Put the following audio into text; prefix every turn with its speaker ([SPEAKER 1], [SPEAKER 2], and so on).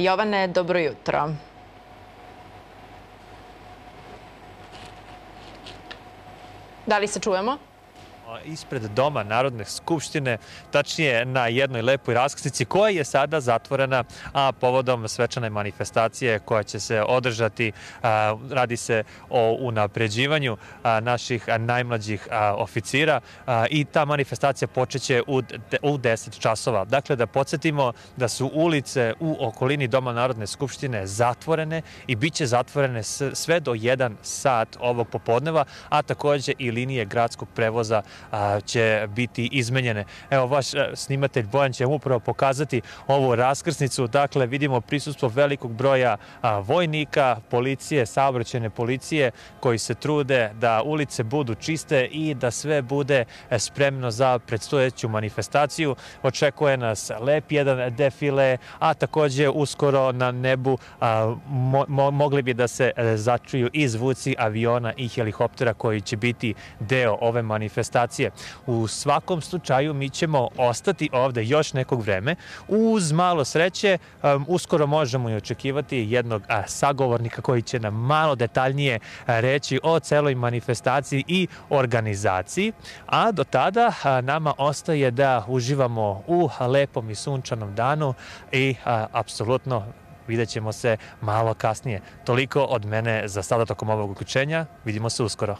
[SPEAKER 1] Jovane, dobro jutro. Da li se čujemo?
[SPEAKER 2] Ispred Doma Narodne skupštine, tačnije na jednoj lepoj raskrsnici koja je sada zatvorena a povodom svečane manifestacije koja će se održati. Radi se o unapređivanju naših najmlađih oficira i ta manifestacija počeće u 10 časova. Dakle, da podsjetimo da su ulice u okolini Doma Narodne skupštine zatvorene i bit će zatvorene sve do 1 sat ovog popodneva, a takođe i linije gradskog prevoza će biti izmenjene. Evo, vaš e, snimatelj Bojan će upravo pokazati ovu raskrsnicu. Dakle, vidimo prisustvo velikog broja vojnika, policije, saobraćene policije koji se trude da ulice budu čiste i da sve bude e, spremno za predstojeću manifestaciju. Očekuje nas lep jedan defile, a takođe uskoro na nebu mogli bi da se e, začuju i zvuci aviona i helikoptera koji će biti deo ove manifestacije situacije. U svakom slučaju mi ćemo ostati ovde još nekog vreme. Uz malo sreće uskoro možemo i očekivati jednog sagovornika koji će nam malo detaljnije reći o celoj manifestaciji i organizaciji. A do tada nama ostaje da uživamo u lepom i sunčanom danu i apsolutno vidjet ćemo se malo kasnije. Toliko od mene za sada tokom ovog uključenja. Vidimo se uskoro.